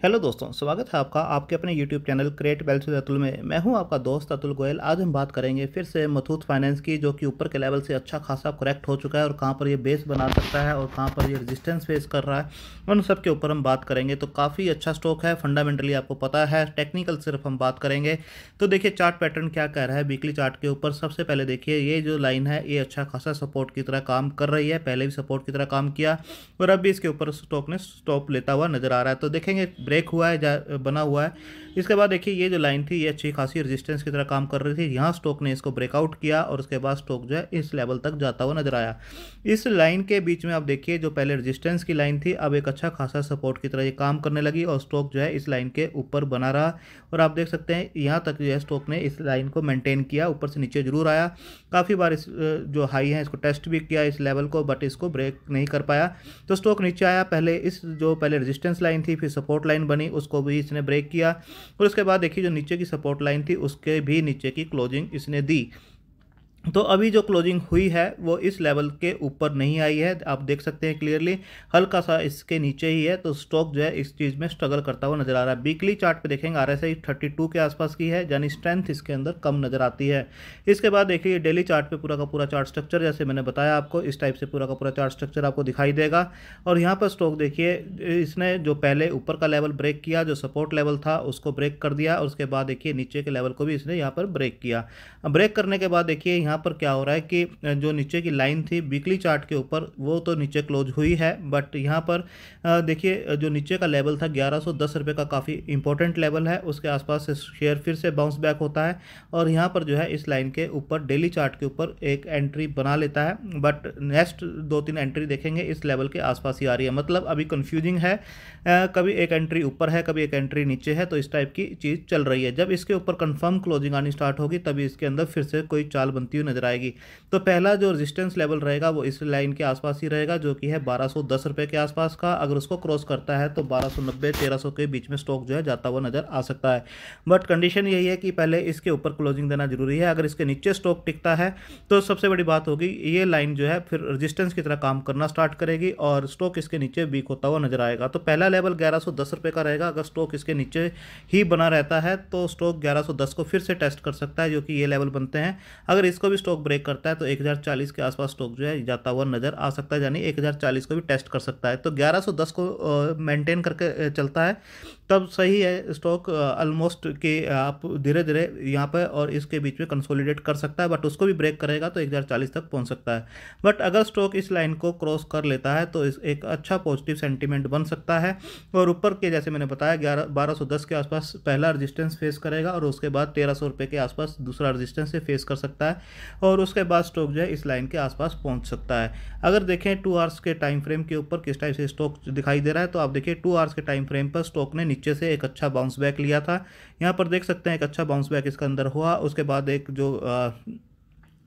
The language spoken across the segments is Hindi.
हेलो दोस्तों, स्वागत है आपका आपके अपने YouTube channel Create Wealth Atul में। मैं हूँ आपका दोस्त अतुल गोयल। आज हम बात करेंगे फिर से मथूत फाइनेंस की, जो कि ऊपर के लेवल से अच्छा खासा करेक्ट हो चुका है और कहाँ पर ये बेस बना सकता है और कहाँ पर ये रेजिस्टेंस फेस कर रहा है। उन सब के ऊपर हम बात करेंगे। तो काफ़ी अच्छा स्टॉक है फंडामेंटली आपको पता है टेक्निकल सिर्फ़ हम बात करेंगे। तो देखिए चार्ट पैटर्न क्या कह रहा है वीकली चार्ट के ऊपर। सबसे पहले देखिए, ये जो लाइन है, ये अच्छा खासा सपोर्ट की तरह काम कर रही है। पहले भी सपोर्ट की तरह काम किया और अब भी इसके ऊपर स्टॉक ने स्टॉप लेता हुआ नज़र आ रहा है। तो देखेंगे ब्रेक हुआ है बना हुआ है। इसके बाद देखिए, ये जो लाइन थी, ये अच्छी खासी रेजिस्टेंस की तरह काम कर रही थी। यहाँ स्टॉक ने इसको ब्रेकआउट किया और उसके बाद स्टॉक जो है, इस लेवल तक जाता हुआ नज़र आया। इस लाइन के बीच में आप देखिए, जो पहले रेजिस्टेंस की लाइन थी, अब एक अच्छा खासा सपोर्ट की तरह ये काम करने लगी और स्टॉक जो है, इस लाइन के ऊपर बना रहा। और आप देख सकते हैं, यहाँ तक जो है स्टॉक ने इस लाइन को मेंटेन किया, ऊपर से नीचे ज़रूर आया। काफ़ी बार इस जो हाई है, इसको टेस्ट भी किया इस लेवल को बट इसको ब्रेक नहीं कर पाया। तो स्टॉक नीचे आया, पहले इस जो पहले रजिस्टेंस लाइन थी, फिर सपोर्ट लाइन बनी, उसको भी इसने ब्रेक किया। और उसके बाद देखिए, जो नीचे की सपोर्ट लाइन थी, उसके भी नीचे की क्लोजिंग इसने दी। तो अभी जो क्लोजिंग हुई है, वो इस लेवल के ऊपर नहीं आई है। आप देख सकते हैं क्लियरली हल्का सा इसके नीचे ही है तो स्टॉक जो है इस चीज़ में स्ट्रगल करता हुआ नज़र आ रहा है। वीकली चार्ट पे देखेंगे R S I thirty two के आसपास की है, यानी स्ट्रेंथ इसके अंदर कम नज़र आती है। इसके बाद देखिए डेली चार्ट पे पूरा का पूरा चार्ट स्ट्रक्चर जैसे मैंने बताया आपको, इस टाइप से पूरा का पूरा चार्ट स्ट्रक्चर आपको दिखाई देगा। और यहाँ पर स्टॉक देखिए, इसने जो पहले ऊपर का लेवल ब्रेक किया, जो सपोर्ट लेवल था, उसको ब्रेक कर दिया, और उसके बाद देखिए, नीचे के लेवल को भी इसने यहाँ पर ब्रेक किया। ब्रेक करने के बाद देखिए, यहाँ पर क्या हो रहा है कि जो नीचे की लाइन थी वीकली चार्ट के ऊपर, वो तो नीचे क्लोज हुई है बट यहाँ पर देखिए जो नीचे का लेवल था ग्यारह सौ दस रुपये का काफ़ी इंपॉर्टेंट लेवल है, उसके आसपास से शेयर फिर से बाउंस बैक होता है और यहाँ पर जो है इस लाइन के ऊपर डेली चार्ट के ऊपर एक एंट्री बना लेता है बट नेक्स्ट दो तीन एंट्री देखेंगे, इस लेवल के आसपास ही आ रही है। मतलब अभी कन्फ्यूजिंग है कभी एक एंट्री ऊपर है, कभी एक एंट्री नीचे है तो इस टाइप की चीज़ चल रही है। जब इसके ऊपर कन्फर्म क्लोजिंग आनी स्टार्ट होगी, तभी इसके अंदर फिर से कोई चाल बनती हुई नज़र आएगी। तो पहला जो रेजिस्टेंस लेवल रहेगा वो इस लाइन के आसपास ही रहेगा, जो कि है बारह के आसपास का। अगर उसको क्रॉस करता है तो बारह सौ के बीच में स्टॉक जो है जाता हुआ नज़र आ सकता है। बट कंडीशन यही है कि पहले इसके ऊपर क्लोजिंग देना ज़रूरी है। अगर इसके नीचे स्टॉक टिकता है तो सबसे बड़ी बात होगी, ये लाइन जो है फिर रजिस्टेंस की तरह काम करना स्टार्ट करेगी और स्टॉक इसके नीचे वीक होता हुआ नज़र आएगा। तो पहला लेवल ग्यारह का रहेगा। अगर स्टॉक इसके नीचे ही बना रहता है तो स्टॉक ग्यारह को फिर से टेस्ट कर सकता है, जो कि ये लेवल बनते हैं। अगर इसको भी स्टॉक ब्रेक करता है तो एक 1040 के आसपास स्टॉक जो है, जाता हुआ नज़र आ सकता है, यानी 1040 को भी टेस्ट कर सकता है। तो 1110 को मेंटेन करके चलता है। तब सही है स्टॉक ऑलमोस्ट कि आप धीरे धीरे यहाँ पर और इसके बीच में कंसोलिडेट कर सकता है बट उसको भी ब्रेक करेगा तो एक हज़ार चालीस तक पहुँच सकता है। बट अगर स्टॉक इस लाइन को क्रॉस कर लेता है तो इस एक अच्छा पॉजिटिव सेंटीमेंट बन सकता है। और ऊपर के, जैसे मैंने बताया, ग्यारह, बारह सौ दस के आसपास पहला रजिस्टेंस फेस करेगा और उसके बाद तेरह सौ रुपये के आसपास दूसरा रजिस्टेंस से फेस कर सकता है और उसके बाद स्टॉक जो है इस लाइन के आसपास पहुँच सकता है। अगर देखें टू आवर्स के टाइम फ्रेम के ऊपर किस टाइप से स्टॉक दिखाई दे रहा है तो आप देखिए टू आवर्स के टाइम फ्रेम पर स्टॉक ने नीचे से एक अच्छा बाउंस बैक लिया था। यहाँ पर देख सकते हैं एक अच्छा बाउंस बैक इसके अंदर हुआ। उसके बाद एक जो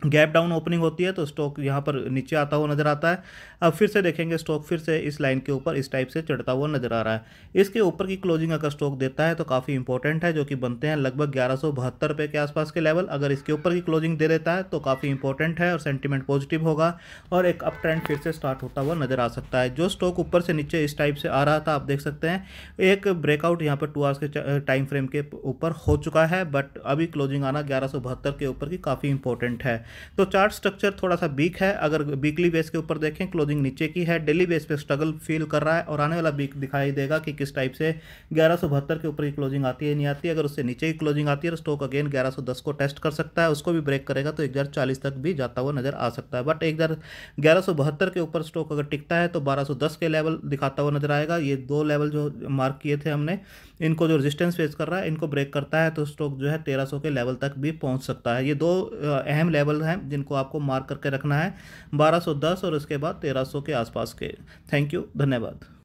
गैप डाउन ओपनिंग होती है तो स्टॉक यहाँ पर नीचे आता हुआ नज़र आता है। अब फिर से देखेंगे स्टॉक फिर से इस लाइन के ऊपर, इस टाइप से चढ़ता हुआ नज़र आ रहा है। इसके ऊपर की क्लोजिंग अगर स्टॉक देता है तो काफ़ी इंपॉर्टेंट है, जो कि बनते हैं लगभग ग्यारह सौ बहत्तर रुपये के आसपास के लेवल। अगर इसके ऊपर की क्लोजिंग दे देता है तो काफ़ी इंपॉर्टेंट है और सेंटीमेंट पॉजिटिव होगा और एक अप ट्रेंड फिर से स्टार्ट होता हुआ नज़र आ सकता है। जो स्टॉक ऊपर से नीचे इस टाइप से आ रहा था, आप देख सकते हैं, एक ब्रेकआउट यहाँ पर टू आवर्स के टाइम फ्रेम के ऊपर हो चुका है, बट अभी क्लोजिंग आना ग्यारह के ऊपर की काफ़ी इंपॉर्टेंट है। तो चार्ट स्ट्रक्चर थोड़ा सा वीक है। अगर वीकली बेस के ऊपर देखें क्लोजिंग नीचे की है। डेली बेस पे स्ट्रगल फील कर रहा है और आने वाला वीक दिखाई देगा कि किस टाइप से ग्यारह के ऊपर की क्लोजिंग आती है नहीं आती अगर उससे नीचे की क्लोजिंग आती है तो स्टॉक अगेन ग्यारह को टेस्ट कर सकता है। उसको भी ब्रेक करेगा तो एक हज़ार चालीस तक भी जाता हुआ नज़र आ सकता है। बट एक हज़ार के ऊपर स्टॉक अगर टिकता है तो बारह के लेवल दिखाता हुआ नज़र आएगा। ये दो लेवल जो मार्क किए थे हमने, इनको जो रेजिस्टेंस फेस कर रहा है, इनको ब्रेक करता है तो स्टॉक जो है तेरह के लेवल तक भी पहुँच सकता है। ये दो अहम लेवल हैं, जिनको आपको मार्क करके रखना है 1210 और उसके बाद 1300 के आसपास के। थैंक यू धन्यवाद।